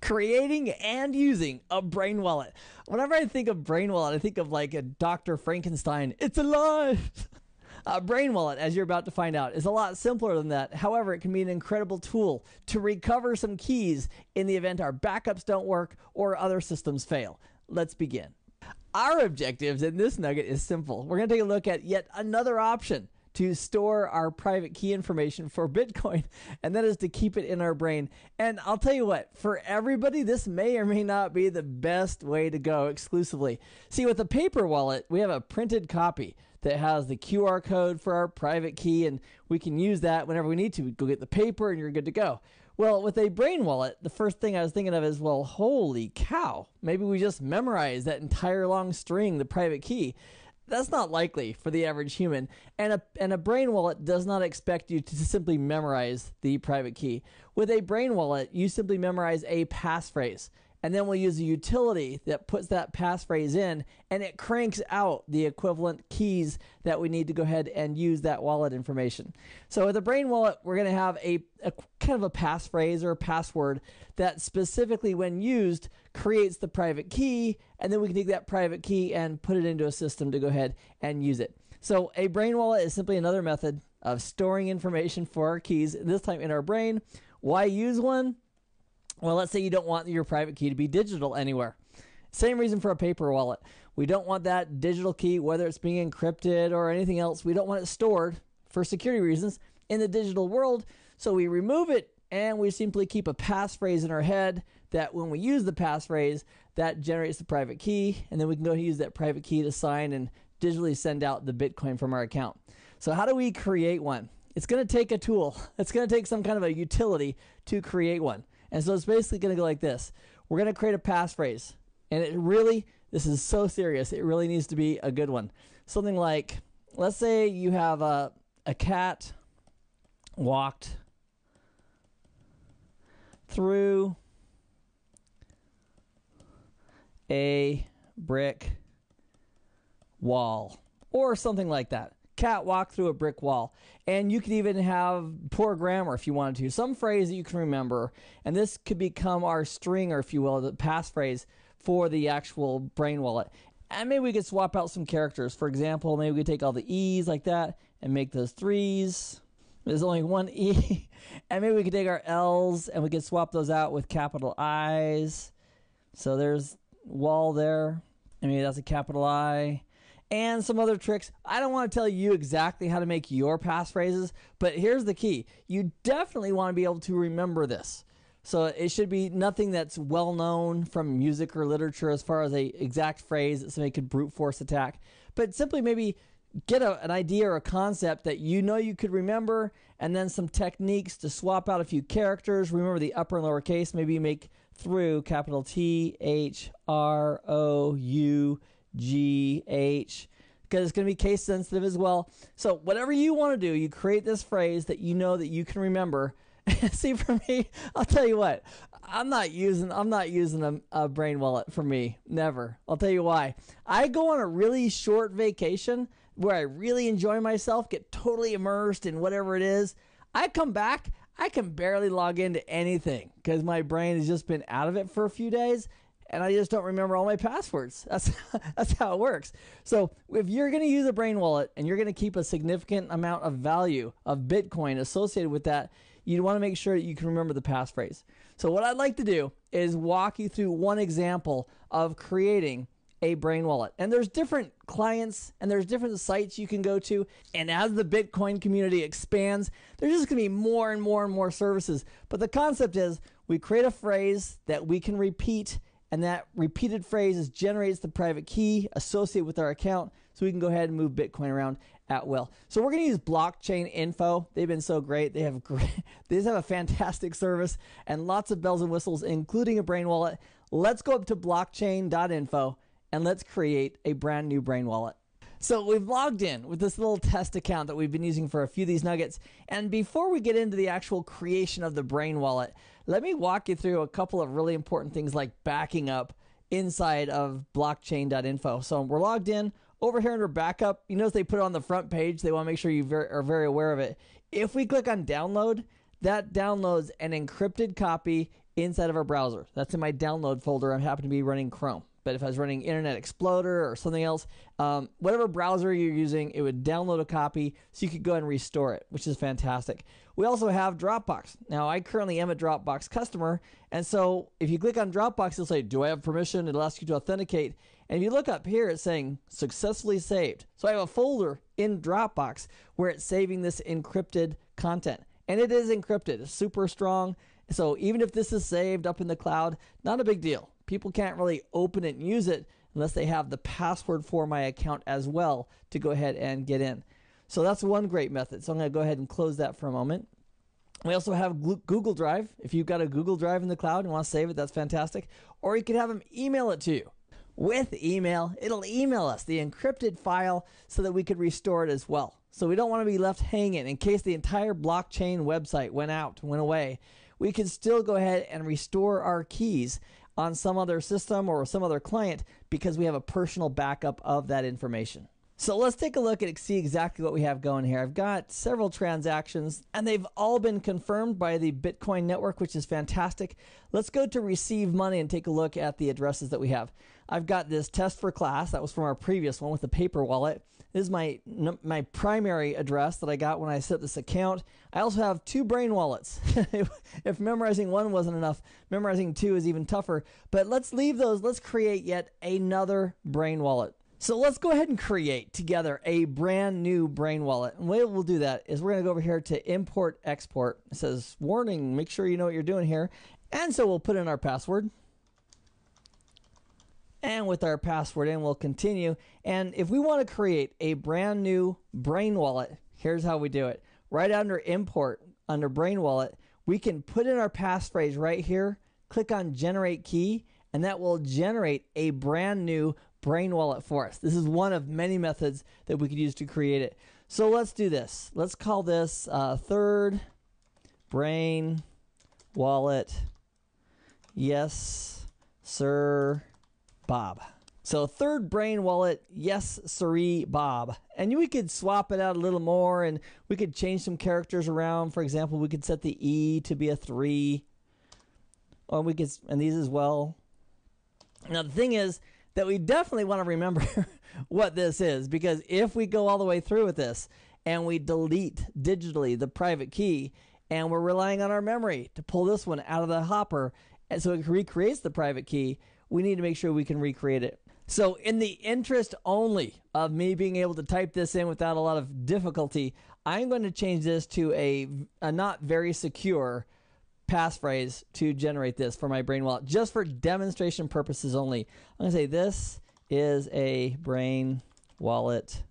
creating and using a brain wallet. Whenever I think of brain wallet, I think of like a Dr. Frankenstein. It's alive. A brain wallet, as you're about to find out, is a lot simpler than that. However, it can be an incredible tool to recover some keys in the event our backups don't work or other systems fail. Let's begin. Our objectives in this nugget is simple. We're going to take a look at yet another option to store our private key information for Bitcoin, and that is to keep it in our brain. And I'll tell you what, for everybody, this may or may not be the best way to go exclusively. See, with a paper wallet, we have a printed copy that has the QR code for our private key, and we can use that whenever we need to. We go get the paper, and you're good to go. Well, with a brain wallet, the first thing I was thinking of is, well, holy cow, maybe we just memorize that entire long string, the private key. That's not likely for the average human. And a, and a brain wallet does not expect you to simply memorize the private key. With a brain wallet, you simply memorize a passphrase. And then we'll use a utility that puts that passphrase in and it cranks out the equivalent keys that we need to go ahead and use that wallet information. So with a brain wallet, we're going to have a, a kind of a passphrase or a password that specifically, when used, creates the private key. And then we can take that private key and put it into a system to go ahead and use it. So a brain wallet is simply another method of storing information for our keys, this time in our brain. Why use one? Well, let's say you don't want your private key to be digital anywhere. Same reason for a paper wallet. We don't want that digital key, whether it's being encrypted or anything else, we don't want it stored for security reasons in the digital world. So we remove it and we simply keep a passphrase in our head that when we use the passphrase, that generates the private key, and then we can go use that private key to sign and digitally send out the Bitcoin from our account. So, how do we create one? It's going to take a tool, it's going to take some kind of a utility to create one. And so it's basically going to go like this. We're going to create a passphrase. And it really, this is so serious. It really needs to be a good one. Something like, let's say you have a, a cat walked through a brick wall or something like that cat walk through a brick wall. And you could even have poor grammar if you wanted to. Some phrase that you can remember. And this could become our string, or if you will, the passphrase for the actual brain wallet. And maybe we could swap out some characters. For example, maybe we could take all the E's like that and make those threes. There's only one E. and maybe we could take our L's and we could swap those out with capital I's. So there's wall there. I mean, that's a capital I and some other tricks. I don't want to tell you exactly how to make your passphrases, but here's the key. You definitely want to be able to remember this. So it should be nothing that's well known from music or literature as far as a exact phrase that somebody could brute force attack, but simply maybe get a, an idea or a concept that you know you could remember, and then some techniques to swap out a few characters. Remember the upper and lower case. Maybe make through capital T H R O U G, H, because it's going to be case sensitive as well. So, whatever you want to do, you create this phrase that you know that you can remember. See, for me, I'll tell you what, I'm not using I'm not using a, a brain wallet for me. Never. I'll tell you why. I go on a really short vacation where I really enjoy myself, get totally immersed in whatever it is. I come back, I can barely log into anything because my brain has just been out of it for a few days and I just don't remember all my passwords. That's that's how it works. So if you're going to use a brain wallet and you're going to keep a significant amount of value of Bitcoin associated with that, you want to make sure that you can remember the passphrase. So what I'd like to do is walk you through one example of creating a brain wallet. And there's different clients and there's different sites you can go to. And as the Bitcoin community expands, there's just going to be more and more and more services. But the concept is we create a phrase that we can repeat and that repeated phrase is generates the private key associated with our account so we can go ahead and move Bitcoin around at will. So we're going to use blockchain info. They've been so great. They have great, they just have a fantastic service and lots of bells and whistles, including a brain wallet. Let's go up to blockchain.info and let's create a brand new brain wallet. So we've logged in with this little test account that we've been using for a few of these nuggets. And before we get into the actual creation of the brain wallet, let me walk you through a couple of really important things like backing up inside of blockchain.info. So we're logged in over here under backup. You notice they put it on the front page. They want to make sure you are very aware of it. If we click on download, that downloads an encrypted copy inside of our browser. That's in my download folder. I happen to be running Chrome. But if I was running Internet Explorer or something else, um, whatever browser you're using, it would download a copy so you could go and restore it, which is fantastic. We also have Dropbox. Now, I currently am a Dropbox customer, and so if you click on Dropbox, it'll say, Do I have permission? It'll ask you to authenticate. And if you look up here, it's saying successfully saved. So I have a folder in Dropbox where it's saving this encrypted content. And it is encrypted, it's super strong. So even if this is saved up in the cloud, not a big deal people can't really open it and use it unless they have the password for my account as well to go ahead and get in. So that's one great method. So I'm going to go ahead and close that for a moment. We also have Google Drive. If you've got a Google Drive in the cloud and want to save it, that's fantastic. Or you could have them email it to you. With email, it'll email us the encrypted file so that we could restore it as well. So we don't want to be left hanging in case the entire blockchain website went out, went away. We can still go ahead and restore our keys on some other system or some other client because we have a personal backup of that information. So let's take a look and see exactly what we have going here. I've got several transactions and they've all been confirmed by the Bitcoin network, which is fantastic. Let's go to receive money and take a look at the addresses that we have. I've got this test for class. That was from our previous one with the paper wallet. This is my my primary address that I got when I set this account. I also have two brain wallets. if memorizing one wasn't enough, memorizing two is even tougher. But let's leave those. Let's create yet another brain wallet. So let's go ahead and create together a brand new brain wallet. And the way we'll do that is we're going to go over here to import export. It says warning, make sure you know what you're doing here. And so we'll put in our password. And with our password in, we'll continue. And if we want to create a brand new brain wallet, here's how we do it. Right under import, under brain wallet, we can put in our passphrase right here, click on generate key, and that will generate a brand new brain wallet for us. This is one of many methods that we could use to create it. So let's do this. Let's call this uh, third brain wallet. Yes, sir. Bob. So third brain wallet, yes, siree, Bob. And we could swap it out a little more and we could change some characters around. For example, we could set the E to be a three. Or we could, and these as well. Now the thing is that we definitely want to remember what this is because if we go all the way through with this and we delete digitally the private key and we're relying on our memory to pull this one out of the hopper and so it recreates the private key, we need to make sure we can recreate it. So, in the interest only of me being able to type this in without a lot of difficulty, I'm going to change this to a, a not very secure passphrase to generate this for my brain wallet, just for demonstration purposes only. I'm going to say this is a brain wallet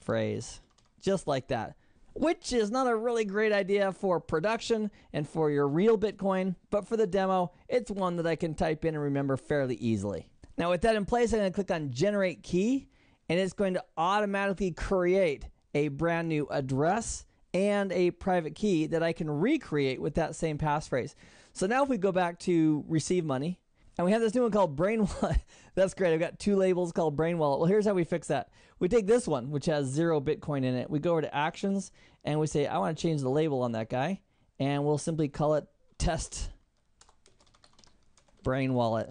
phrase, just like that which is not a really great idea for production and for your real Bitcoin, but for the demo, it's one that I can type in and remember fairly easily. Now, with that in place, I'm going to click on Generate Key, and it's going to automatically create a brand new address and a private key that I can recreate with that same passphrase. So now, if we go back to Receive Money, and we have this new one called Brain Wallet. That's great. I've got two labels called Brain Wallet. Well, here's how we fix that. We take this one, which has zero Bitcoin in it. We go over to Actions and we say, I want to change the label on that guy. And we'll simply call it Test Brain Wallet.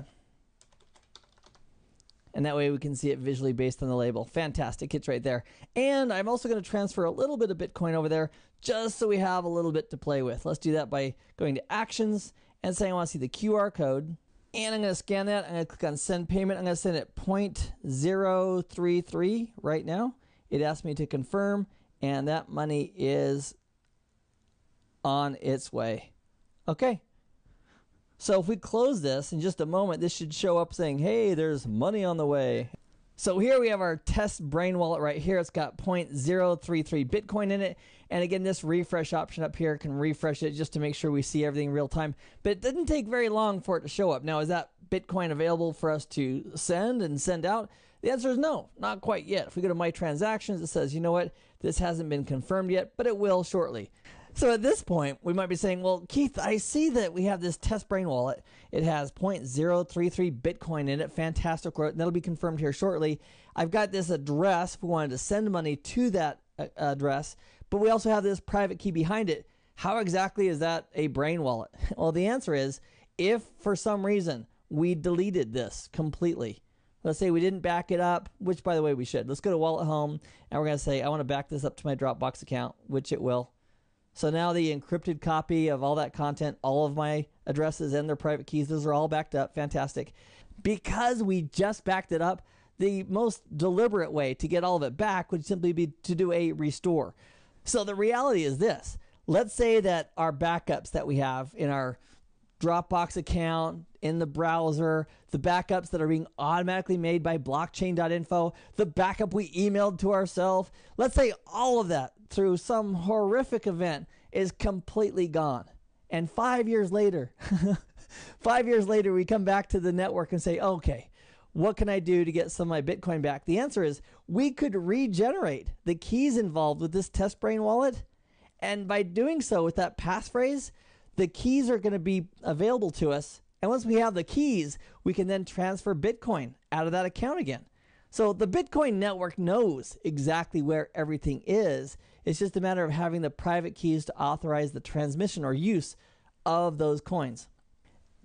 And that way we can see it visually based on the label. Fantastic. It's right there. And I'm also going to transfer a little bit of Bitcoin over there just so we have a little bit to play with. Let's do that by going to Actions and saying I want to see the QR code and I'm going to scan that. I'm going to click on send payment. I'm going to send it 0.033 right now. It asks me to confirm, and that money is on its way. Okay. So if we close this in just a moment, this should show up saying, hey, there's money on the way. So here we have our test brain wallet right here. It's got 0.033 Bitcoin in it. And again, this refresh option up here can refresh it just to make sure we see everything real time. But it didn't take very long for it to show up. Now, is that Bitcoin available for us to send and send out? The answer is no, not quite yet. If we go to my transactions, it says, you know what, this hasn't been confirmed yet, but it will shortly. So at this point, we might be saying, well, Keith, I see that we have this test brain wallet. It has 0.033 Bitcoin in it. Fantastic. growth. And That'll be confirmed here shortly. I've got this address we wanted to send money to that uh, address, but we also have this private key behind it. How exactly is that a brain wallet? Well, the answer is If for some reason we deleted this completely, let's say we didn't back it up, which by the way we should. Let's go to Wallet Home and we're going to say, I want to back this up to my Dropbox account, which it will. So now the encrypted copy of all that content, all of my addresses and their private keys, those are all backed up. Fantastic. Because we just backed it up, the most deliberate way to get all of it back would simply be to do a restore. So the reality is this let's say that our backups that we have in our Dropbox account, in the browser, the backups that are being automatically made by blockchain.info, the backup we emailed to ourselves, let's say all of that through some horrific event is completely gone. And five years later, five years later, we come back to the network and say, okay, what can I do to get some of my Bitcoin back? The answer is we could regenerate the keys involved with this test brain wallet. And by doing so with that passphrase, the keys are going to be available to us. And once we have the keys, we can then transfer Bitcoin out of that account again. So the Bitcoin network knows exactly where everything is. It's just a matter of having the private keys to authorize the transmission or use of those coins.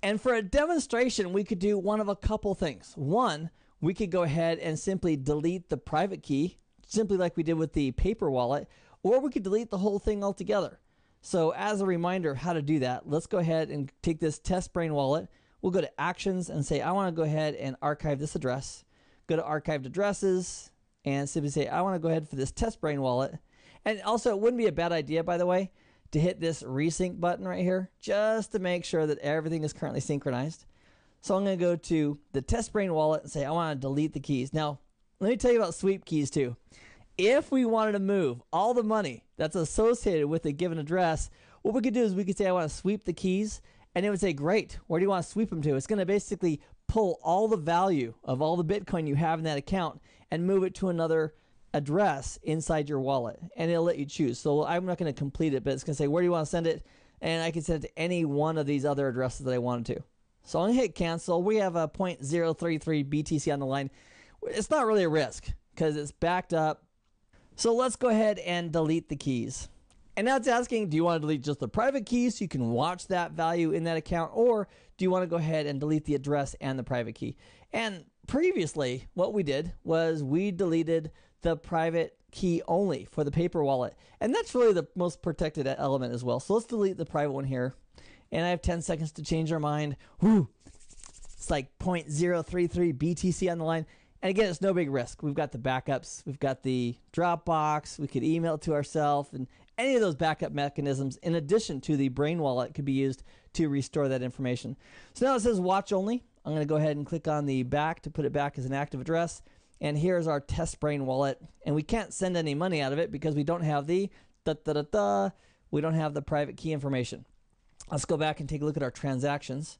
And for a demonstration, we could do one of a couple things. One, we could go ahead and simply delete the private key, simply like we did with the paper wallet, or we could delete the whole thing altogether. So, as a reminder of how to do that, let's go ahead and take this test brain wallet. We'll go to actions and say, I want to go ahead and archive this address. Go to archived addresses and simply say, I want to go ahead for this test brain wallet. And also, it wouldn't be a bad idea, by the way, to hit this resync button right here just to make sure that everything is currently synchronized. So I'm going to go to the test brain wallet and say, I want to delete the keys. Now, let me tell you about sweep keys too. If we wanted to move all the money that's associated with a given address, what we could do is we could say, I want to sweep the keys. And it would say, Great, where do you want to sweep them to? It's going to basically pull all the value of all the Bitcoin you have in that account and move it to another address inside your wallet. And it'll let you choose. So I'm not going to complete it, but it's going to say, Where do you want to send it? And I can send it to any one of these other addresses that I wanted to. So I'm going to hit cancel. We have a 0.033 BTC on the line. It's not really a risk because it's backed up so let's go ahead and delete the keys. And now it's asking, do you want to delete just the private key so you can watch that value in that account, or do you want to go ahead and delete the address and the private key? And previously, what we did was we deleted the private key only for the paper wallet. And that's really the most protected element as well. So let's delete the private one here. And I have 10 seconds to change our mind. Whoo! It's like 0.033 BTC on the line. And again, it's no big risk. We've got the backups, we've got the Dropbox, we could email it to ourselves, and any of those backup mechanisms, in addition to the Brain Wallet, could be used to restore that information. So now it says watch only. I'm going to go ahead and click on the back to put it back as an active address. And here's our test brain wallet. And we can't send any money out of it because we don't have the da da da da. We don't have the private key information. Let's go back and take a look at our transactions.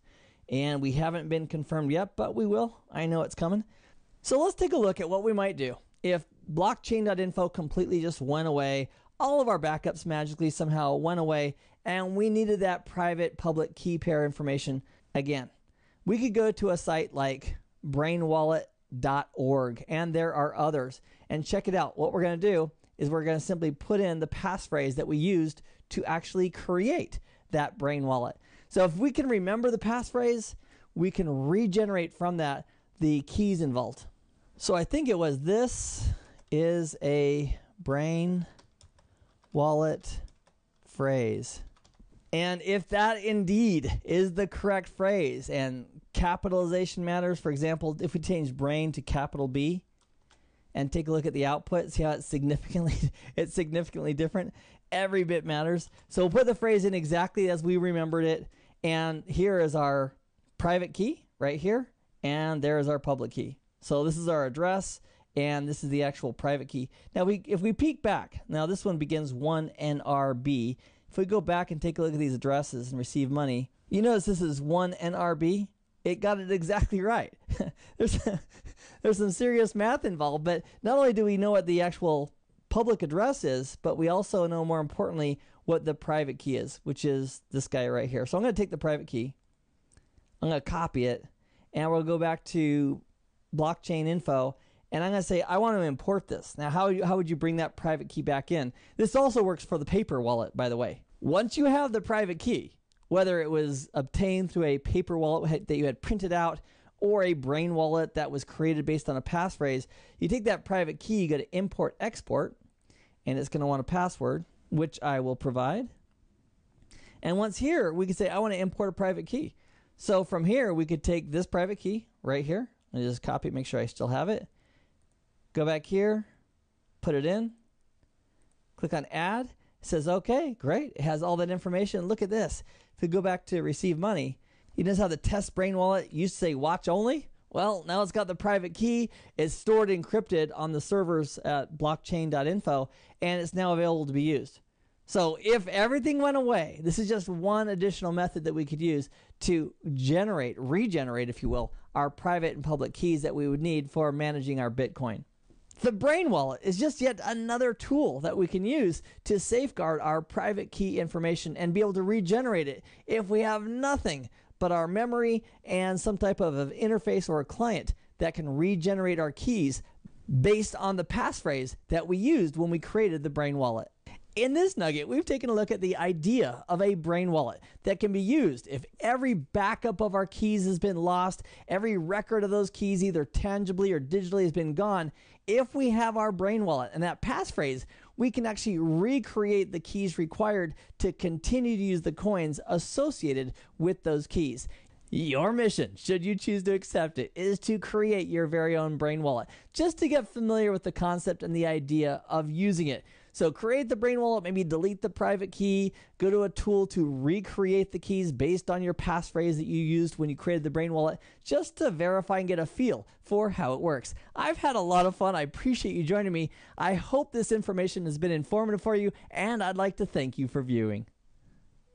And we haven't been confirmed yet, but we will. I know it's coming. So let's take a look at what we might do if blockchain.info completely just went away, all of our backups magically somehow went away, and we needed that private public key pair information again. We could go to a site like brainwallet.org, and there are others, and check it out. What we're going to do is we're going to simply put in the passphrase that we used to actually create that brain wallet. So if we can remember the passphrase, we can regenerate from that the keys involved. So I think it was this is a brain wallet phrase. And if that indeed is the correct phrase and capitalization matters, for example, if we change brain to capital B and take a look at the output, see how it's significantly it's significantly different. Every bit matters. So we'll put the phrase in exactly as we remembered it. And here is our private key right here. And there is our public key. So this is our address and this is the actual private key. Now we if we peek back, now this one begins 1NRB. If we go back and take a look at these addresses and receive money, you notice this is 1NRB. It got it exactly right. there's there's some serious math involved, but not only do we know what the actual public address is, but we also know more importantly what the private key is, which is this guy right here. So I'm going to take the private key. I'm going to copy it and we'll go back to blockchain info and I'm going to say I want to import this. Now, how how would you bring that private key back in? This also works for the paper wallet, by the way. Once you have the private key, whether it was obtained through a paper wallet that you had printed out or a brain wallet that was created based on a passphrase, you take that private key, you go to import export, and it's going to want a password, which I will provide. And once here, we can say, I want to import a private key. So from here, we could take this private key right here and just copy make sure I still have it. Go back here, put it in, click on add. It says, okay, great. It has all that information. Look at this. If we go back to receive money, you notice how the test brain wallet used to say watch only? Well, now it's got the private key. It's stored encrypted on the servers at blockchain.info, and it's now available to be used. So if everything went away, this is just one additional method that we could use to generate, regenerate, if you will, our private and public keys that we would need for managing our Bitcoin. The Brain Wallet is just yet another tool that we can use to safeguard our private key information and be able to regenerate it if we have nothing but our memory and some type of interface or a client that can regenerate our keys based on the passphrase that we used when we created the Brain Wallet. In this nugget, we've taken a look at the idea of a brain wallet that can be used if every backup of our keys has been lost, every record of those keys, either tangibly or digitally, has been gone. If we have our brain wallet and that passphrase, we can actually recreate the keys required to continue to use the coins associated with those keys. Your mission, should you choose to accept it, is to create your very own brain wallet just to get familiar with the concept and the idea of using it. So create the brain wallet, maybe delete the private key, go to a tool to recreate the keys based on your passphrase that you used when you created the brain wallet, just to verify and get a feel for how it works. I've had a lot of fun. I appreciate you joining me. I hope this information has been informative for you, and I'd like to thank you for viewing.